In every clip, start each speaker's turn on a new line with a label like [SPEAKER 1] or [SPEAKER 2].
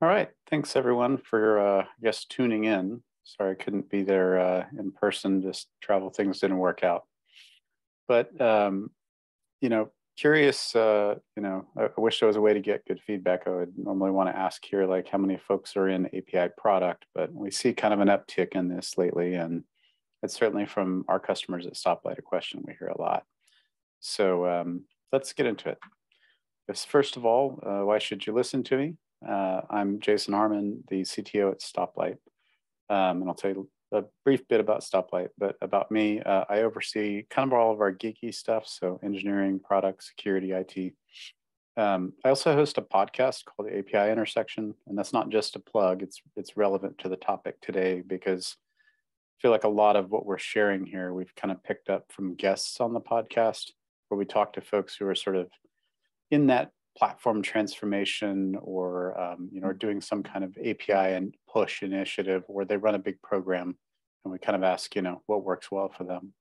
[SPEAKER 1] All right, thanks everyone for, uh, guess, tuning in. Sorry I couldn't be there uh, in person, just travel things didn't work out. But, um, you know, curious, uh, you know, I, I wish there was a way to get good feedback. I would normally want to ask here, like how many folks are in API product, but we see kind of an uptick in this lately. And it's certainly from our customers at Stoplight, a question we hear a lot. So um, let's get into it. First of all, uh, why should you listen to me? Uh, I'm Jason Harmon, the CTO at Stoplight. Um, and I'll tell you a brief bit about Stoplight, but about me, uh, I oversee kind of all of our geeky stuff. So engineering, product, security, IT. Um, I also host a podcast called API Intersection, and that's not just a plug. It's it's relevant to the topic today because I feel like a lot of what we're sharing here we've kind of picked up from guests on the podcast, where we talk to folks who are sort of in that platform transformation or um, you know doing some kind of API and push initiative where they run a big program and we kind of ask you know what works well for them.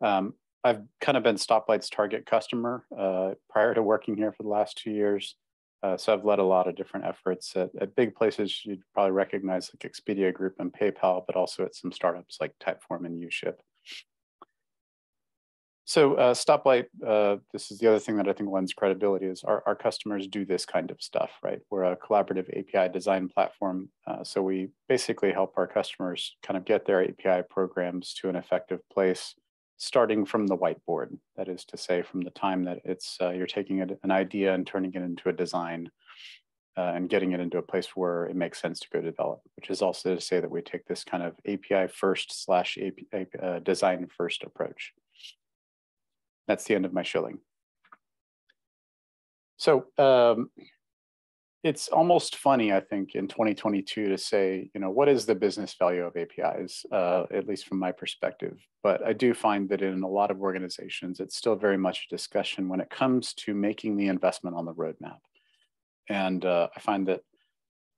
[SPEAKER 1] Um, I've kind of been Stoplight's target customer uh, prior to working here for the last two years. Uh, so I've led a lot of different efforts at, at, big places you'd probably recognize like Expedia Group and PayPal, but also at some startups like Typeform and UShip. So uh, Stoplight, uh, this is the other thing that I think lends credibility is our, our customers do this kind of stuff, right? We're a collaborative API design platform. Uh, so we basically help our customers kind of get their API programs to an effective place, starting from the whiteboard. That is to say, from the time that it's uh, you're taking an idea and turning it into a design uh, and getting it into a place where it makes sense to go develop, which is also to say that we take this kind of API first slash uh, design first approach. That's the end of my shilling. So um, it's almost funny, I think, in 2022 to say, you know, what is the business value of APIs, uh, at least from my perspective. But I do find that in a lot of organizations, it's still very much a discussion when it comes to making the investment on the roadmap. And uh, I find that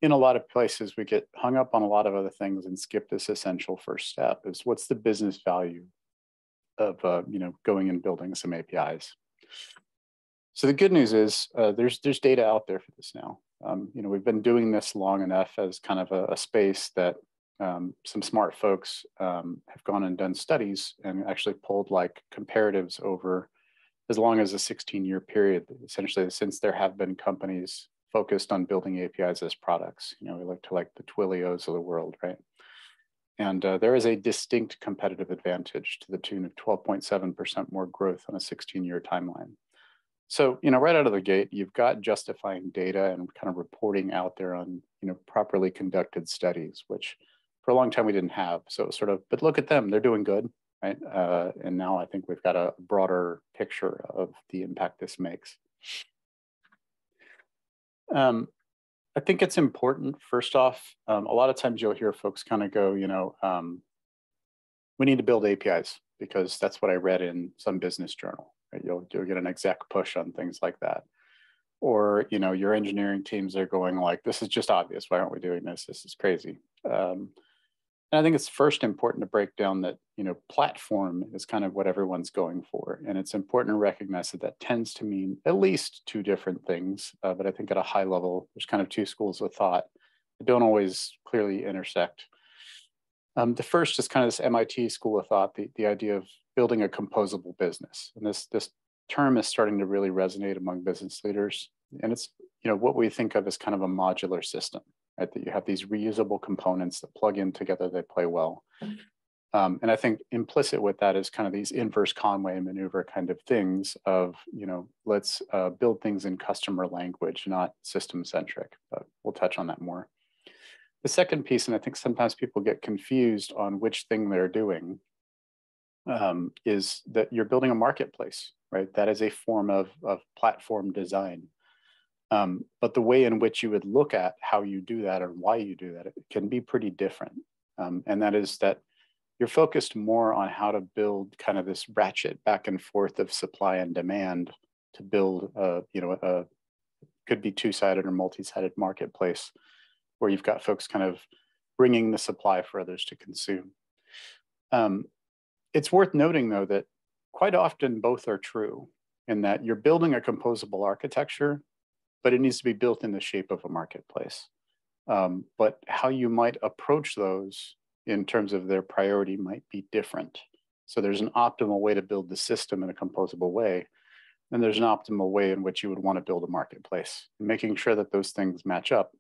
[SPEAKER 1] in a lot of places, we get hung up on a lot of other things and skip this essential first step is what's the business value of uh, you know going and building some APIs. So the good news is uh, there's there's data out there for this now. Um, you know we've been doing this long enough as kind of a, a space that um, some smart folks um, have gone and done studies and actually pulled like comparatives over as long as a 16 year period, essentially since there have been companies focused on building APIs as products. You know, we look to like the Twilios of the world, right? And uh, there is a distinct competitive advantage to the tune of 12.7% more growth on a 16 year timeline. So, you know, right out of the gate, you've got justifying data and kind of reporting out there on, you know, properly conducted studies, which for a long time we didn't have. So sort of, but look at them, they're doing good, right? Uh, and now I think we've got a broader picture of the impact this makes. Um, I think it's important, first off, um, a lot of times you'll hear folks kind of go, you know, um, we need to build APIs because that's what I read in some business journal. Right? You'll, you'll get an exec push on things like that. Or, you know, your engineering teams are going like, this is just obvious. Why aren't we doing this? This is crazy. Um, and I think it's first important to break down that, you know, platform is kind of what everyone's going for. And it's important to recognize that that tends to mean at least two different things. Uh, but I think at a high level, there's kind of two schools of thought that don't always clearly intersect. Um, the first is kind of this MIT school of thought, the, the idea of building a composable business. And this, this term is starting to really resonate among business leaders. And it's, you know, what we think of as kind of a modular system right? That you have these reusable components that plug in together, they play well. Um, and I think implicit with that is kind of these inverse Conway maneuver kind of things of, you know, let's uh, build things in customer language, not system centric, but we'll touch on that more. The second piece, and I think sometimes people get confused on which thing they're doing, um, is that you're building a marketplace, right? That is a form of, of platform design. Um, but the way in which you would look at how you do that or why you do that can be pretty different. Um, and that is that you're focused more on how to build kind of this ratchet back and forth of supply and demand to build, a, you know, a could be two-sided or multi-sided marketplace where you've got folks kind of bringing the supply for others to consume. Um, it's worth noting though that quite often both are true in that you're building a composable architecture but it needs to be built in the shape of a marketplace. Um, but how you might approach those in terms of their priority might be different. So there's an optimal way to build the system in a composable way. And there's an optimal way in which you would want to build a marketplace. Making sure that those things match up,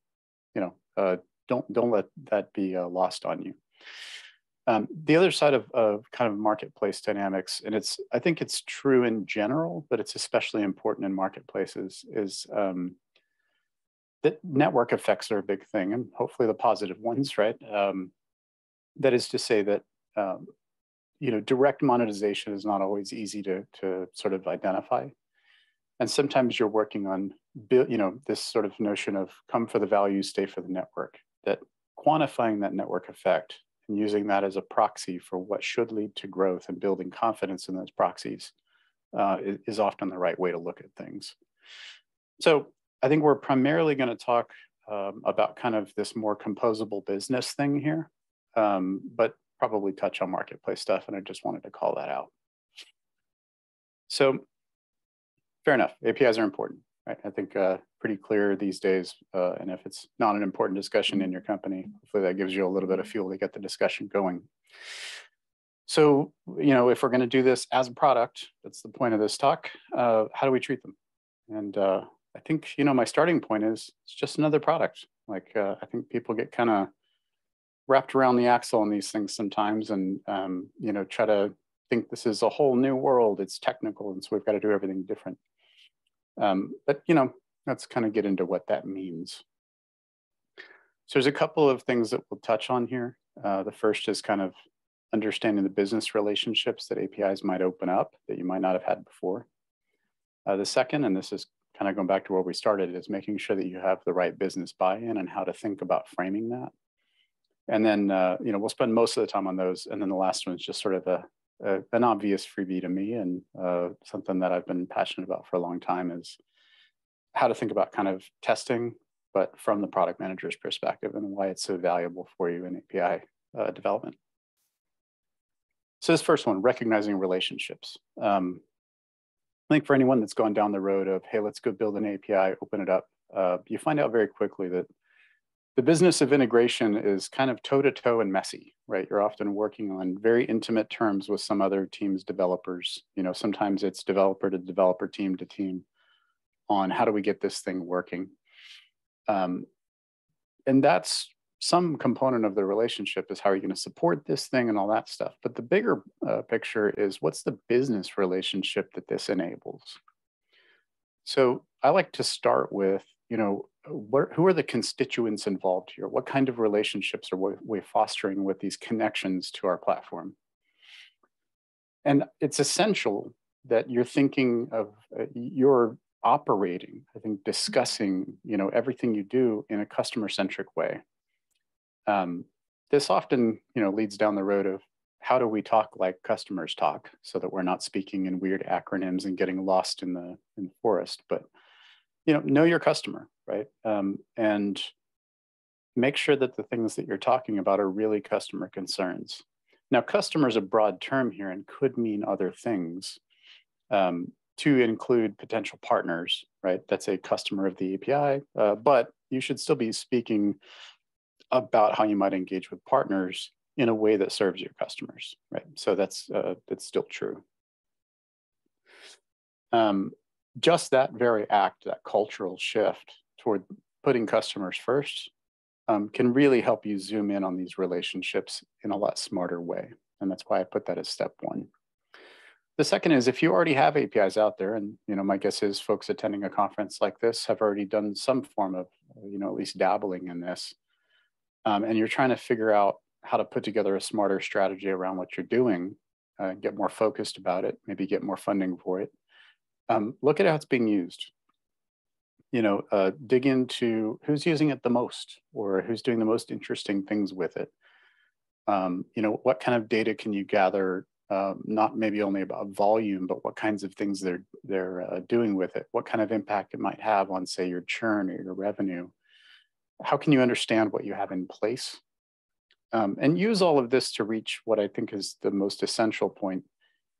[SPEAKER 1] you know, uh, don't don't let that be uh, lost on you. Um, the other side of, of kind of marketplace dynamics, and it's I think it's true in general, but it's especially important in marketplaces, is um, that network effects are a big thing, and hopefully the positive ones, right? Um, that is to say that um, you know direct monetization is not always easy to to sort of identify, and sometimes you're working on you know this sort of notion of come for the value, stay for the network. That quantifying that network effect and using that as a proxy for what should lead to growth and building confidence in those proxies uh, is, often the right way to look at things. So I think we're primarily going to talk um, about kind of this more composable business thing here, um, but probably touch on marketplace stuff. And I just wanted to call that out. So fair enough, APIs are important. Right? I think uh, pretty clear these days. Uh, and if it's not an important discussion in your company, hopefully that gives you a little bit of fuel to get the discussion going. So, you know, if we're going to do this as a product, that's the point of this talk. Uh, how do we treat them? And uh, I think, you know, my starting point is it's just another product. Like, uh, I think people get kind of wrapped around the axle on these things sometimes and, um, you know, try to think this is a whole new world. It's technical. And so we've got to do everything different. Um, but, you know, let's kind of get into what that means. So there's a couple of things that we'll touch on here. Uh, the first is kind of understanding the business relationships that APIs might open up that you might not have had before. Uh, the second, and this is kind of going back to where we started, is making sure that you have the right business buy-in and how to think about framing that. And then, uh, you know, we'll spend most of the time on those. And then the last one is just sort of a, an obvious freebie to me and uh, something that I've been passionate about for a long time is how to think about kind of testing, but from the product manager's perspective and why it's so valuable for you in API uh, development. So this first one, recognizing relationships. Um, I think for anyone that's gone down the road of, hey, let's go build an API, open it up, uh, you find out very quickly that the business of integration is kind of toe to toe and messy, right? You're often working on very intimate terms with some other team's developers. You know, sometimes it's developer to developer, team to team on how do we get this thing working. Um, and that's some component of the relationship is how are you going to support this thing and all that stuff. But the bigger uh, picture is what's the business relationship that this enables. So I like to start with, you know, who are the constituents involved here? What kind of relationships are we, we fostering with these connections to our platform? And it's essential that you're thinking of uh, your operating, I think discussing, you know, everything you do in a customer centric way. Um, this often, you know, leads down the road of how do we talk like customers talk so that we're not speaking in weird acronyms and getting lost in the, in the forest, but, you know, know your customer, right? Um, and make sure that the things that you're talking about are really customer concerns. Now, customer is a broad term here and could mean other things. Um, to include potential partners, right? That's a customer of the API, uh, but you should still be speaking about how you might engage with partners in a way that serves your customers, right? So that's uh, that's still true. Um, just that very act, that cultural shift toward putting customers first, um, can really help you zoom in on these relationships in a lot smarter way, and that's why I put that as step one. The second is if you already have APIs out there, and you know, my guess is folks attending a conference like this have already done some form of, you know, at least dabbling in this, um, and you're trying to figure out how to put together a smarter strategy around what you're doing, uh, get more focused about it, maybe get more funding for it. Um, look at how it's being used. You know, uh, dig into who's using it the most, or who's doing the most interesting things with it. Um, you know, what kind of data can you gather um, not maybe only about volume, but what kinds of things they're they're uh, doing with it, what kind of impact it might have on, say, your churn or your revenue. How can you understand what you have in place, um, and use all of this to reach what I think is the most essential point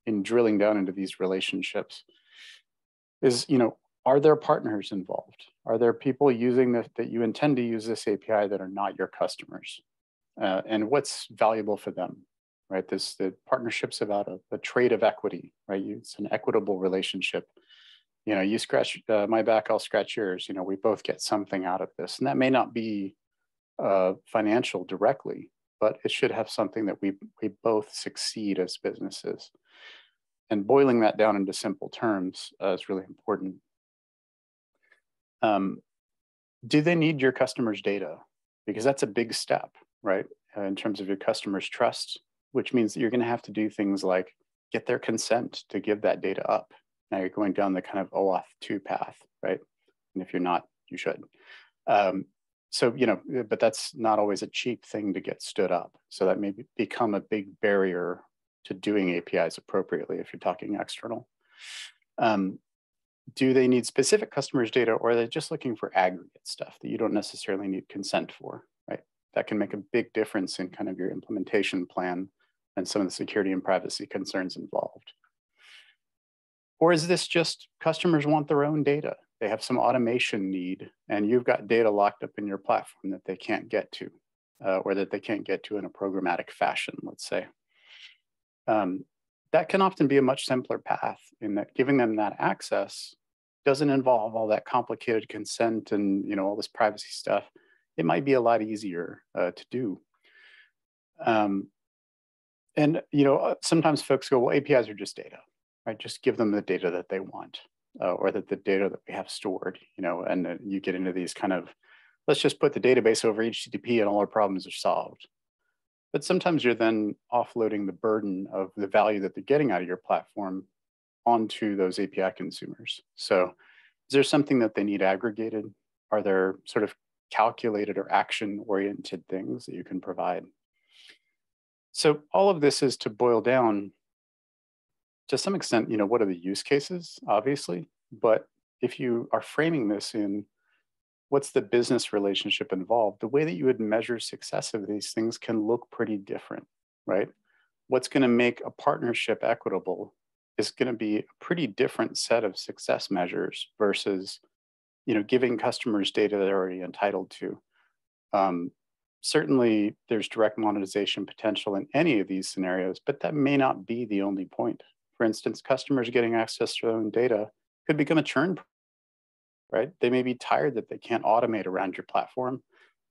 [SPEAKER 1] in drilling down into these relationships. Is you know are there partners involved? Are there people using this that you intend to use this API that are not your customers? Uh, and what's valuable for them, right? This the partnership's about a, a trade of equity, right? It's an equitable relationship. You know, you scratch uh, my back, I'll scratch yours. You know, we both get something out of this, and that may not be uh, financial directly, but it should have something that we we both succeed as businesses. And boiling that down into simple terms uh, is really important. Um, do they need your customers' data? Because that's a big step, right? Uh, in terms of your customers' trust, which means that you're going to have to do things like get their consent to give that data up. Now you're going down the kind of OAuth 2 path, right? And if you're not, you should. Um, so, you know, uh, but that's not always a cheap thing to get stood up. So that may become a big barrier to doing APIs appropriately if you're talking external. Um, do they need specific customers data or are they just looking for aggregate stuff that you don't necessarily need consent for, right? That can make a big difference in kind of your implementation plan and some of the security and privacy concerns involved. Or is this just customers want their own data? They have some automation need and you've got data locked up in your platform that they can't get to uh, or that they can't get to in a programmatic fashion, let's say. Um, that can often be a much simpler path in that giving them that access doesn't involve all that complicated consent and you know all this privacy stuff. It might be a lot easier uh, to do. Um, and you know uh, sometimes folks go, well, APIs are just data, right? Just give them the data that they want, uh, or that the data that we have stored. You know, and uh, you get into these kind of let's just put the database over HTTP and all our problems are solved. But sometimes you're then offloading the burden of the value that they're getting out of your platform onto those API consumers. So is there something that they need aggregated? Are there sort of calculated or action oriented things that you can provide? So all of this is to boil down to some extent, you know, what are the use cases, obviously, but if you are framing this in what's the business relationship involved, the way that you would measure success of these things can look pretty different, right? What's going to make a partnership equitable is going to be a pretty different set of success measures versus, you know, giving customers data they're already entitled to. Um, certainly, there's direct monetization potential in any of these scenarios, but that may not be the only point. For instance, customers getting access to their own data could become a churn right? They may be tired that they can't automate around your platform.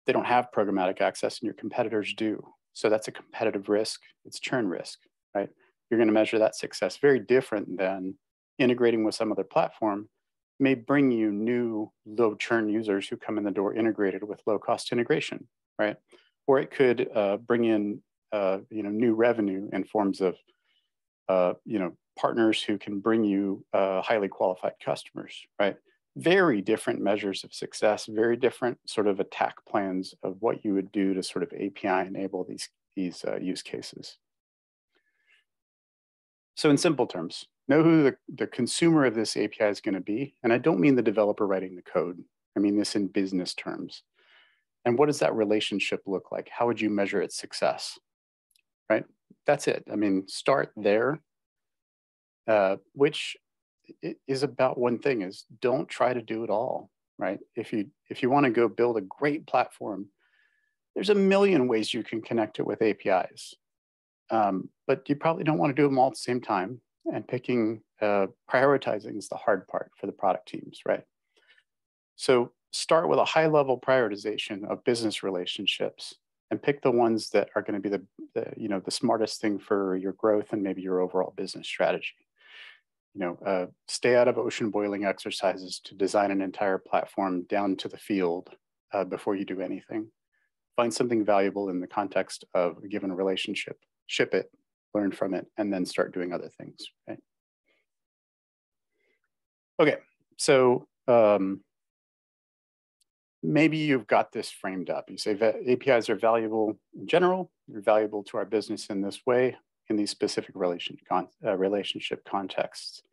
[SPEAKER 1] They don't have programmatic access and your competitors do. So that's a competitive risk. It's churn risk, right? You're going to measure that success very different than integrating with some other platform may bring you new low churn users who come in the door integrated with low cost integration, right? Or it could uh, bring in uh, you know new revenue in forms of uh, you know partners who can bring you uh, highly qualified customers, right? very different measures of success, very different sort of attack plans of what you would do to sort of API enable these, these uh, use cases. So in simple terms, know who the, the consumer of this API is going to be. And I don't mean the developer writing the code. I mean this in business terms. And what does that relationship look like? How would you measure its success? Right? That's it. I mean, start there, uh, which is about one thing is don't try to do it all right if you if you want to go build a great platform there's a million ways you can connect it with apis um, but you probably don't want to do them all at the same time and picking uh, prioritizing is the hard part for the product teams right? So start with a high level prioritization of business relationships and pick the ones that are going to be the, the you know the smartest thing for your growth and maybe your overall business strategy. You know, uh, stay out of ocean boiling exercises to design an entire platform down to the field uh, before you do anything. Find something valuable in the context of a given relationship, ship it, learn from it, and then start doing other things, right? Okay, so um, maybe you've got this framed up. You say that APIs are valuable in general, they're valuable to our business in this way in these specific relation, con, uh, relationship contexts.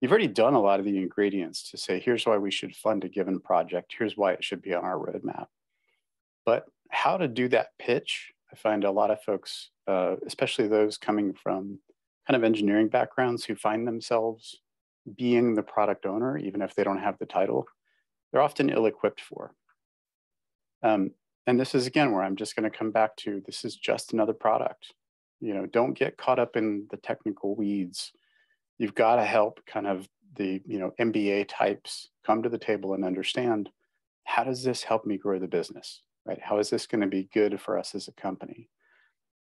[SPEAKER 1] You've already done a lot of the ingredients to say, here's why we should fund a given project. Here's why it should be on our roadmap. But how to do that pitch, I find a lot of folks, uh, especially those coming from kind of engineering backgrounds who find themselves being the product owner, even if they don't have the title, they're often ill-equipped for. Um, and this is again where I'm just going to come back to this is just another product. You know, don't get caught up in the technical weeds. You've got to help kind of the you know MBA types come to the table and understand how does this help me grow the business, right? How is this going to be good for us as a company?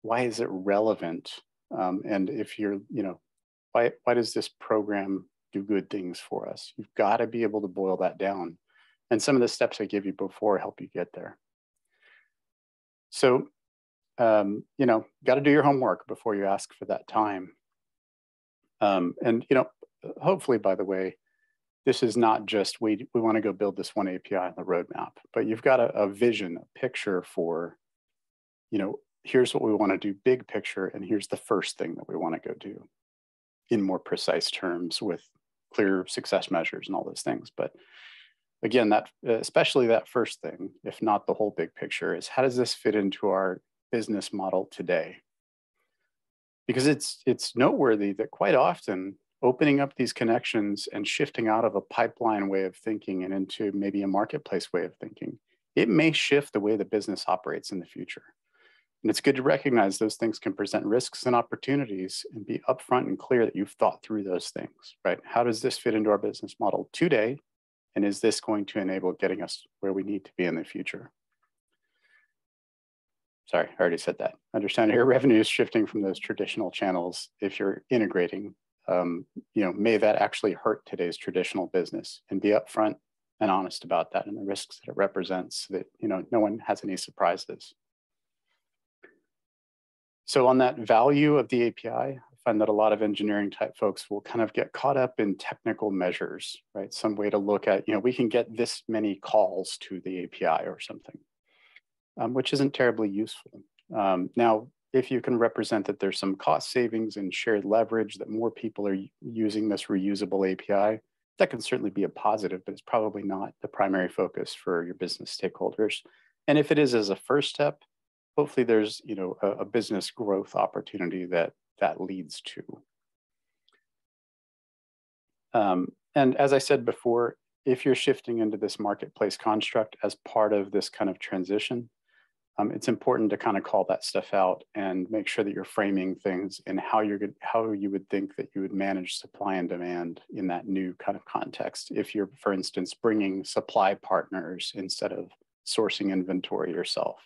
[SPEAKER 1] Why is it relevant? Um, and if you're, you know, why why does this program do good things for us? You've got to be able to boil that down. And some of the steps I give you before help you get there. So, um, you know, got to do your homework before you ask for that time. Um, and, you know, hopefully, by the way, this is not just we, we want to go build this one API on the roadmap, but you've got a, a vision, a picture for, you know, here's what we want to do big picture, and here's the first thing that we want to go do in more precise terms with clear success measures and all those things. But again, that especially that first thing, if not the whole big picture, is how does this fit into our business model today? Because it's it's noteworthy that quite often opening up these connections and shifting out of a pipeline way of thinking and into maybe a marketplace way of thinking, it may shift the way the business operates in the future. And it's good to recognize those things can present risks and opportunities and be upfront and clear that you've thought through those things, right? How does this fit into our business model today? And is this going to enable getting us where we need to be in the future? Sorry, I already said that. Understand your revenue is shifting from those traditional channels. If you're integrating, um, you know, may that actually hurt today's traditional business and be upfront and honest about that and the risks that it represents so that, you know, no one has any surprises. So on that value of the API, I find that a lot of engineering type folks will kind of get caught up in technical measures, right? Some way to look at, you know, we can get this many calls to the API or something, um, which isn't terribly useful. Um, now, if you can represent that there's some cost savings and shared leverage, that more people are using this reusable API, that can certainly be a positive, but it's probably not the primary focus for your business stakeholders. And if it is as a first step, hopefully there's you know a, a business growth opportunity that that leads to. Um, and as I said before, if you're shifting into this marketplace construct as part of this kind of transition, um, it's important to kind of call that stuff out and make sure that you're framing things and how you're good, how you would think that you would manage supply and demand in that new kind of context. If you're, for instance, bringing supply partners instead of sourcing inventory yourself.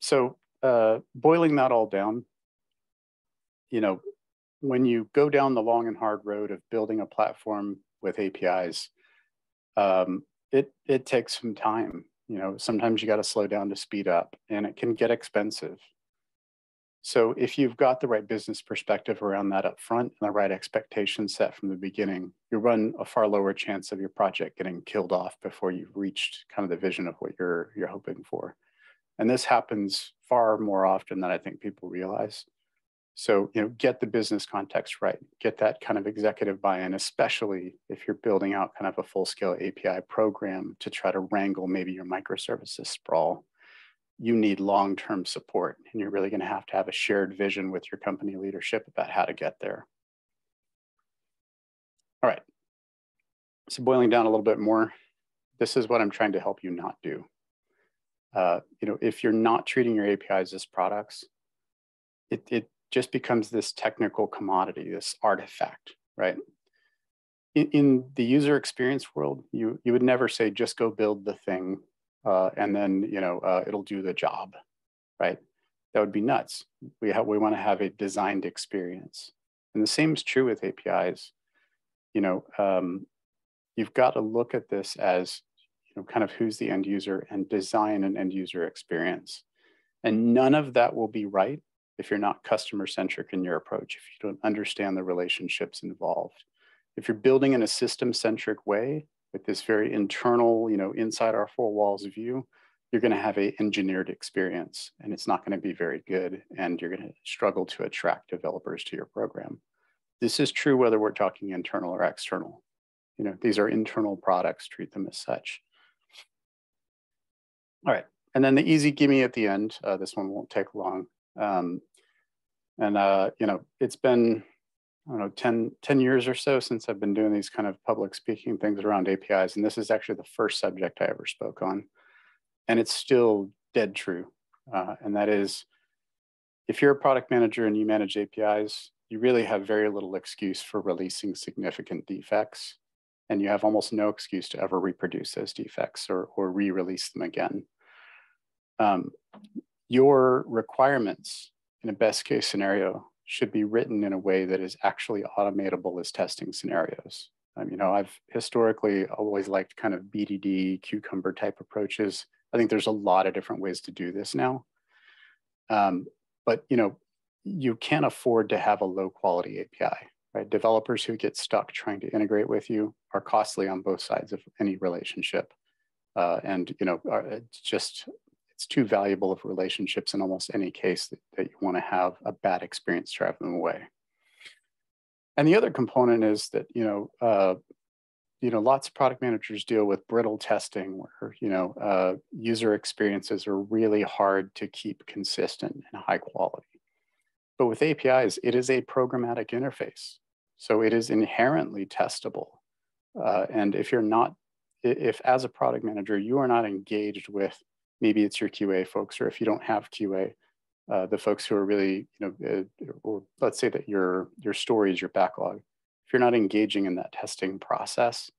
[SPEAKER 1] so uh, boiling that all down, you know, when you go down the long and hard road of building a platform with APIs, um, it it takes some time. You know, sometimes you got to slow down to speed up, and it can get expensive. So if you've got the right business perspective around that up front and the right expectation set from the beginning, you run a far lower chance of your project getting killed off before you've reached kind of the vision of what you're you're hoping for. And this happens far more often than I think people realize. So, you know, get the business context right, get that kind of executive buy-in, especially if you're building out kind of a full-scale API program to try to wrangle maybe your microservices sprawl. You need long-term support, and you're really going to have to have a shared vision with your company leadership about how to get there. All right. So boiling down a little bit more, this is what I'm trying to help you not do. Uh, you know, if you're not treating your APIs as products, it, it just becomes this technical commodity, this artifact, right? In, in the user experience world, you, you would never say, just go build the thing uh, and then, you know, uh, it'll do the job, right? That would be nuts. We, have, we want to have a designed experience. And the same is true with APIs. You know, um, you've got to look at this as you know, kind of who's the end user and design an end user experience. And none of that will be right if you're not customer centric in your approach, if you don't understand the relationships involved. If you're building in a system centric way with this very internal, you know, inside our four walls view, you're going to have a engineered experience and it's not going to be very good and you're going to struggle to attract developers to your program. This is true whether we're talking internal or external. You know, these are internal products, treat them as such. All right, and then the easy gimme at the end. Uh, this one won't take long. Um, And, uh, you know, it's been, I don't know, 10, 10 years or so since I've been doing these kind of public speaking things around APIs. And this is actually the first subject I ever spoke on. And it's still dead true. Uh, and that is, if you're a product manager and you manage APIs, you really have very little excuse for releasing significant defects. And you have almost no excuse to ever reproduce those defects or, or re-release them again. Um, your requirements in a best case scenario should be written in a way that is actually automatable as testing scenarios. Um, you know, I've historically always liked kind of BDD, cucumber type approaches. I think there's a lot of different ways to do this now. Um, but, you know, you can't afford to have a low quality API, right? Developers who get stuck trying to integrate with you are costly on both sides of any relationship. Uh, and, you know, it's just it's too valuable of relationships in almost any case that, that you want to have a bad experience drive them away. And the other component is that, you know, uh, you know, lots of product managers deal with brittle testing where, you know, uh, user experiences are really hard to keep consistent and high quality. But with APIs, it is a programmatic interface. So it is inherently testable. Uh, and if you're not, if as a product manager, you are not engaged with maybe it's your QA folks, or if you don't have QA, uh, the folks who are really, you know, uh, or let's say that your your story is your backlog. If you're not engaging in that testing process,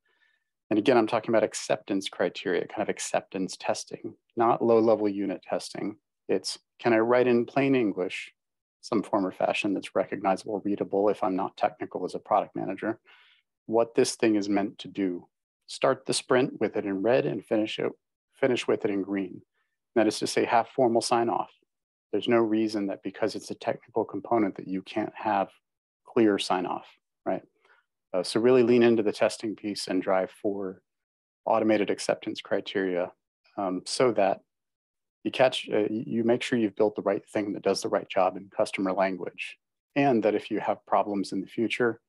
[SPEAKER 1] and again, I'm talking about acceptance criteria, kind of acceptance testing, not low-level unit testing. It's can I write in plain English, some form or fashion that's recognizable, readable if I'm not technical as a product manager, what this thing is meant to do. Start the sprint with it in red and finish it finish with it in green. That is to say, have formal sign off. There's no reason that because it's a technical component that you can't have clear sign off, right? Uh, so really lean into the testing piece and drive for automated acceptance criteria um, so that you catch, uh, you make sure you've built the right thing that does the right job in customer language. And that if you have problems in the future,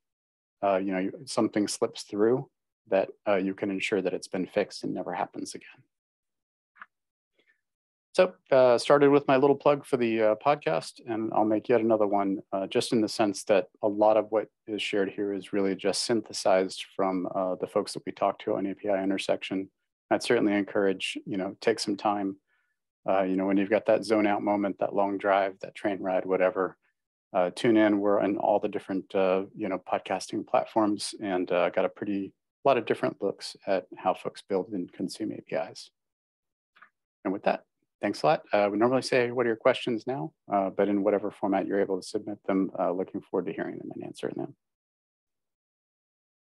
[SPEAKER 1] uh, you know, something slips through that uh, you can ensure that it's been fixed and never happens again. So uh, started with my little plug for the uh, podcast, and I'll make yet another one, uh, just in the sense that a lot of what is shared here is really just synthesized from uh, the folks that we talked to on API intersection. I'd certainly encourage, you know, take some time, uh, you know, when you've got that zone out moment, that long drive, that train ride, whatever, uh, tune in. We're on all the different, you know, podcasting platforms and got a pretty, lot of different looks at how folks build and consume APIs. And with that, Thanks a lot. Uh, we normally say, what are your questions now? Uh, but in whatever format you're able to submit them, uh, looking forward to hearing them and answering them.